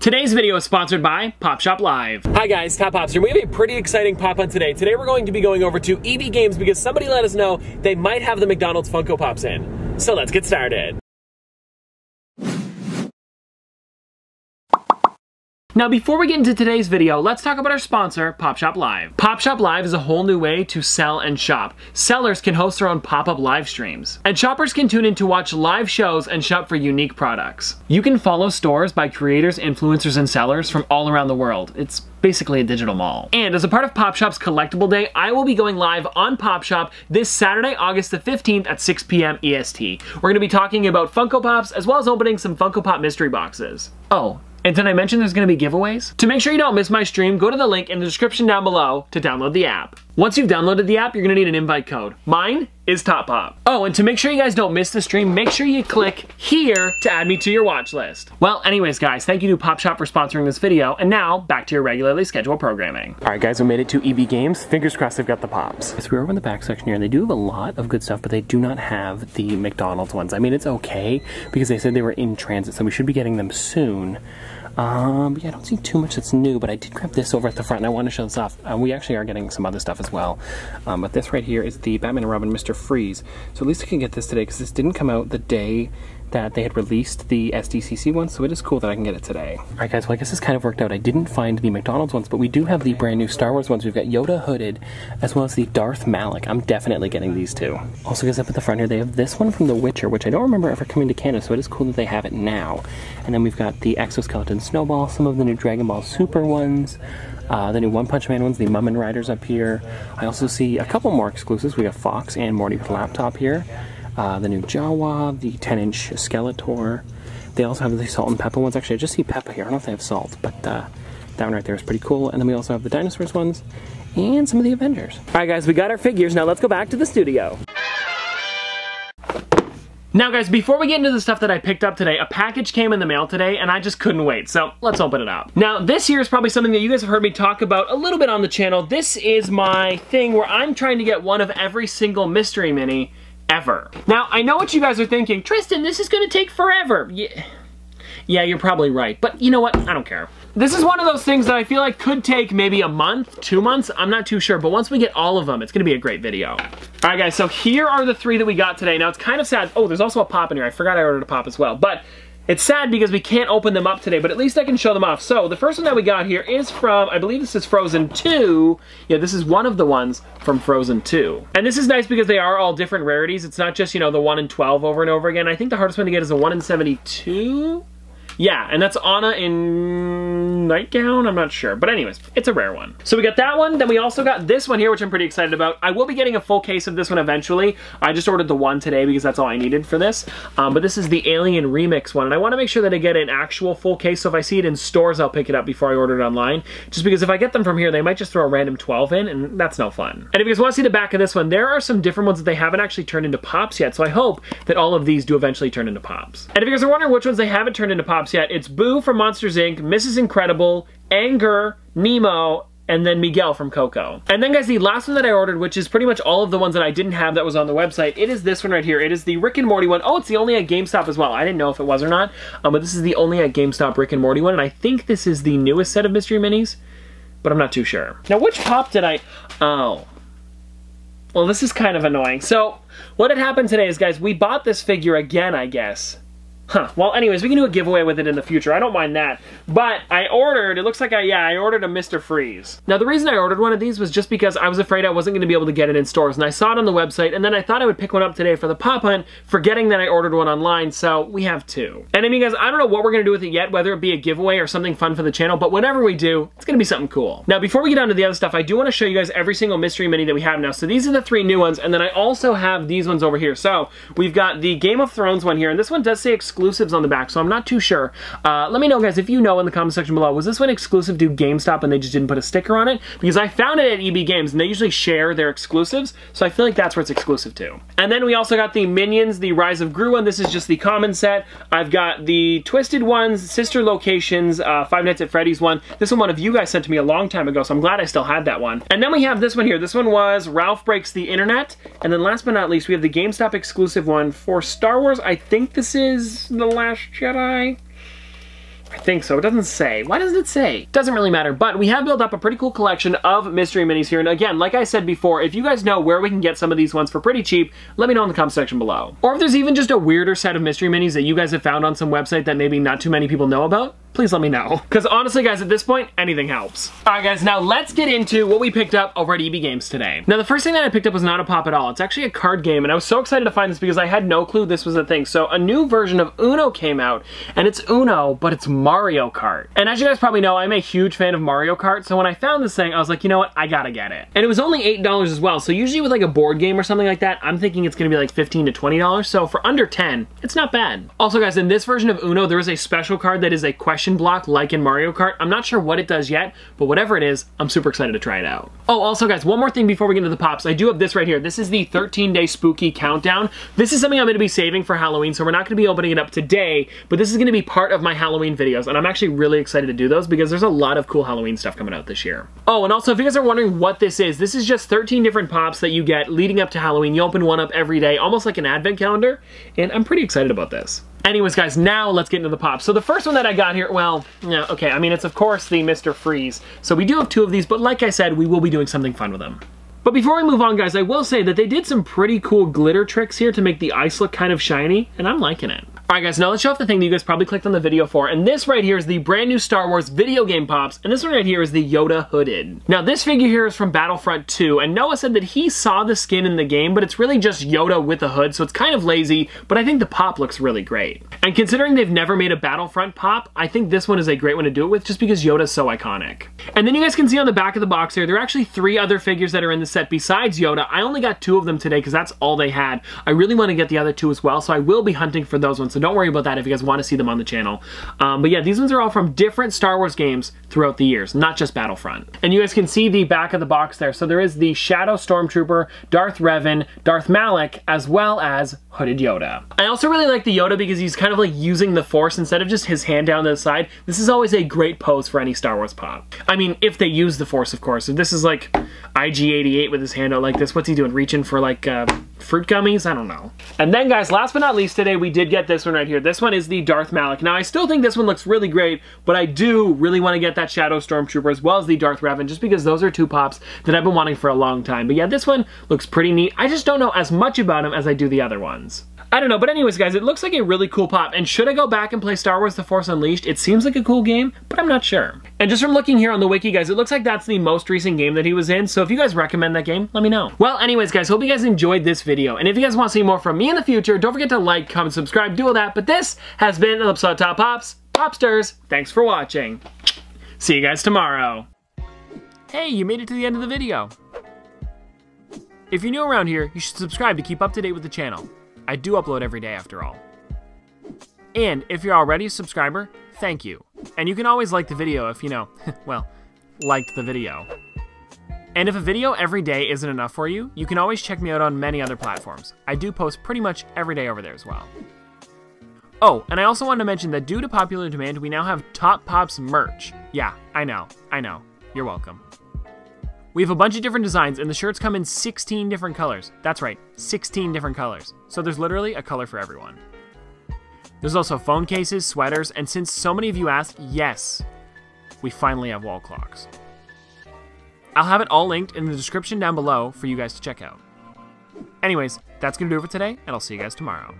Today's video is sponsored by Pop Shop Live. Hi guys, Top Pops here. We have a pretty exciting pop on today. Today we're going to be going over to EB Games because somebody let us know they might have the McDonald's Funko Pops in. So let's get started. Now before we get into today's video, let's talk about our sponsor, PopShop Live. PopShop Live is a whole new way to sell and shop. Sellers can host their own pop-up live streams. And shoppers can tune in to watch live shows and shop for unique products. You can follow stores by creators, influencers, and sellers from all around the world. It's basically a digital mall. And as a part of PopShop's Collectible Day, I will be going live on PopShop this Saturday, August the 15th at 6 p.m. EST. We're gonna be talking about Funko Pops as well as opening some Funko Pop mystery boxes. Oh, and did I mention there's gonna be giveaways? To make sure you don't miss my stream, go to the link in the description down below to download the app. Once you've downloaded the app, you're gonna need an invite code. Mine is Top Pop. Oh, and to make sure you guys don't miss the stream, make sure you click here to add me to your watch list. Well, anyways, guys, thank you to Pop Shop for sponsoring this video, and now back to your regularly scheduled programming. All right, guys, we made it to EB Games. Fingers crossed they've got the pops. So we're over in the back section here, and they do have a lot of good stuff, but they do not have the McDonald's ones. I mean, it's okay because they said they were in transit, so we should be getting them soon. Um, yeah, I don't see too much that's new, but I did grab this over at the front, and I want to show this off. Uh, we actually are getting some other stuff as well. Um, but this right here is the Batman and Robin Mr. Freeze. So at least I can get this today, because this didn't come out the day that they had released the SDCC one, so it is cool that I can get it today. Alright guys, well I guess this kind of worked out. I didn't find the McDonald's ones, but we do have the brand new Star Wars ones. We've got Yoda hooded, as well as the Darth Malak. I'm definitely getting these two. Also guys, up at the front here, they have this one from The Witcher, which I don't remember ever coming to Canada, so it is cool that they have it now. And then we've got the Exoskeleton Snowball, some of the new Dragon Ball Super ones, uh, the new One Punch Man ones, the Mummin Riders up here. I also see a couple more exclusives. We got Fox and Morty with Laptop here. Uh, the new Jawa, the 10 inch Skeletor. They also have the salt and pepper ones. Actually, I just see pepper here. I don't know if they have salt, but uh, that one right there is pretty cool. And then we also have the dinosaurs ones and some of the Avengers. All right, guys, we got our figures. Now let's go back to the studio. Now guys, before we get into the stuff that I picked up today, a package came in the mail today and I just couldn't wait, so let's open it up. Now this here is probably something that you guys have heard me talk about a little bit on the channel. This is my thing where I'm trying to get one of every single mystery mini ever. Now, I know what you guys are thinking. Tristan, this is gonna take forever. Yeah, yeah, you're probably right. But you know what? I don't care. This is one of those things that I feel like could take maybe a month, two months, I'm not too sure. But once we get all of them, it's gonna be a great video. All right, guys, so here are the three that we got today. Now, it's kind of sad. Oh, there's also a pop in here. I forgot I ordered a pop as well. But it's sad because we can't open them up today, but at least I can show them off. So the first one that we got here is from, I believe this is Frozen 2. Yeah, this is one of the ones from Frozen 2. And this is nice because they are all different rarities. It's not just, you know, the 1 in 12 over and over again. I think the hardest one to get is a 1 in 72. Yeah, and that's Anna in Nightgown? I'm not sure. But anyways, it's a rare one. So we got that one. Then we also got this one here, which I'm pretty excited about. I will be getting a full case of this one eventually. I just ordered the one today because that's all I needed for this. Um, but this is the Alien Remix one. And I want to make sure that I get an actual full case. So if I see it in stores, I'll pick it up before I order it online. Just because if I get them from here, they might just throw a random 12 in, and that's no fun. And if you guys want to see the back of this one, there are some different ones that they haven't actually turned into pops yet. So I hope that all of these do eventually turn into pops. And if you guys are wondering which ones they haven't turned into pops yet, it's Boo from Monsters Inc., Mrs. Incredible, Anger, Nemo, and then Miguel from Coco. And then guys, the last one that I ordered, which is pretty much all of the ones that I didn't have that was on the website, it is this one right here. It is the Rick and Morty one. Oh, it's the only at GameStop as well. I didn't know if it was or not, um, but this is the only at GameStop Rick and Morty one, and I think this is the newest set of Mystery Minis, but I'm not too sure. Now, which pop did I... Oh. Well, this is kind of annoying. So, what had happened today is, guys, we bought this figure again, I guess. Huh. Well, anyways, we can do a giveaway with it in the future. I don't mind that. But I ordered, it looks like I, yeah, I ordered a Mr. Freeze. Now, the reason I ordered one of these was just because I was afraid I wasn't going to be able to get it in stores. And I saw it on the website, and then I thought I would pick one up today for the pop hunt, forgetting that I ordered one online, so we have two. And I mean, guys, I don't know what we're going to do with it yet, whether it be a giveaway or something fun for the channel, but whatever we do, it's going to be something cool. Now, before we get on to the other stuff, I do want to show you guys every single mystery mini that we have now. So these are the three new ones, and then I also have these ones over here. So we've got the Game of Thrones one here, and this one does say exclusives on the back, so I'm not too sure. Uh, let me know, guys, if you know in the comment section below. Was this one exclusive to GameStop and they just didn't put a sticker on it? Because I found it at EB Games, and they usually share their exclusives, so I feel like that's where it's exclusive to. And then we also got the Minions, the Rise of Gru one. This is just the common set. I've got the Twisted ones, Sister Locations, uh, Five Nights at Freddy's one. This one one of you guys sent to me a long time ago, so I'm glad I still had that one. And then we have this one here. This one was Ralph Breaks the Internet. And then last but not least, we have the GameStop exclusive one for Star Wars. I think this is The Last Jedi. I think so. It doesn't say. Why doesn't it say? Doesn't really matter, but we have built up a pretty cool collection of mystery minis here. And again, like I said before, if you guys know where we can get some of these ones for pretty cheap, let me know in the comment section below. Or if there's even just a weirder set of mystery minis that you guys have found on some website that maybe not too many people know about, please let me know. Because honestly, guys, at this point, anything helps. All right, guys, now let's get into what we picked up over at EB Games today. Now, the first thing that I picked up was not a pop at all. It's actually a card game, and I was so excited to find this because I had no clue this was a thing. So a new version of Uno came out, and it's Uno, but it's Mario Kart. And as you guys probably know, I'm a huge fan of Mario Kart, so when I found this thing, I was like, you know what, I gotta get it. And it was only $8 as well, so usually with like a board game or something like that, I'm thinking it's gonna be like 15 to $20, so for under 10, it's not bad. Also guys, in this version of Uno, there is a special card that is a question block like in Mario Kart. I'm not sure what it does yet, but whatever it is, I'm super excited to try it out. Oh, also guys, one more thing before we get into the pops. I do have this right here. This is the 13 day spooky countdown. This is something I'm gonna be saving for Halloween, so we're not gonna be opening it up today, but this is gonna be part of my Halloween videos, and I'm actually really excited to do those because there's a lot of cool Halloween stuff coming out this year. Oh, and also if you guys are wondering what this is, this is just 13 different pops that you get leading up to Halloween. You open one up every day, almost like an advent calendar, and I'm pretty excited about this. Anyways, guys, now let's get into the pops. So the first one that I got here, well, yeah, okay, I mean, it's of course the Mr. Freeze. So we do have two of these, but like I said, we will be doing something fun with them. But before we move on, guys, I will say that they did some pretty cool glitter tricks here to make the ice look kind of shiny, and I'm liking it. Alright guys, now let's show off the thing that you guys probably clicked on the video for, and this right here is the brand new Star Wars video game pops, and this one right here is the Yoda Hooded. Now this figure here is from Battlefront 2, and Noah said that he saw the skin in the game, but it's really just Yoda with a hood, so it's kind of lazy, but I think the pop looks really great. And considering they've never made a Battlefront pop, I think this one is a great one to do it with, just because Yoda's so iconic. And then you guys can see on the back of the box here, there are actually three other figures that are in the set besides Yoda. I only got two of them today, because that's all they had. I really want to get the other two as well, so I will be hunting for those ones, so don't worry about that if you guys want to see them on the channel. Um, but yeah, these ones are all from different Star Wars games throughout the years, not just Battlefront. And you guys can see the back of the box there. So there is the Shadow Stormtrooper, Darth Revan, Darth Malak, as well as Hooded Yoda. I also really like the Yoda because he's kind of like using the Force instead of just his hand down to the side. This is always a great pose for any Star Wars pop. I mean, if they use the Force, of course. If this is like IG-88 with his hand out like this, what's he doing? Reaching for like uh, fruit gummies? I don't know. And then guys, last but not least today, we did get this one right here. This one is the Darth Malak. Now, I still think this one looks really great, but I do really want to get that Shadow Stormtrooper as well as the Darth Revan, just because those are two pops that I've been wanting for a long time. But yeah, this one looks pretty neat. I just don't know as much about him as I do the other ones. I don't know, but anyways, guys, it looks like a really cool pop, and should I go back and play Star Wars The Force Unleashed? It seems like a cool game, but I'm not sure. And just from looking here on the wiki, guys, it looks like that's the most recent game that he was in, so if you guys recommend that game, let me know. Well, anyways, guys, hope you guys enjoyed this video, and if you guys want to see more from me in the future, don't forget to like, comment, subscribe, do all that, but this has been an Top Pops, Popsters, thanks for watching. See you guys tomorrow. Hey, you made it to the end of the video. If you're new around here, you should subscribe to keep up to date with the channel. I do upload every day after all. And if you're already a subscriber, thank you. And you can always like the video if you know, well, liked the video. And if a video every day isn't enough for you, you can always check me out on many other platforms. I do post pretty much every day over there as well. Oh, and I also wanted to mention that due to popular demand, we now have Top Pops merch. Yeah, I know, I know. You're welcome. We have a bunch of different designs, and the shirts come in 16 different colors. That's right, 16 different colors. So there's literally a color for everyone. There's also phone cases, sweaters, and since so many of you asked, yes, we finally have wall clocks. I'll have it all linked in the description down below for you guys to check out. Anyways, that's going to do it for today, and I'll see you guys tomorrow.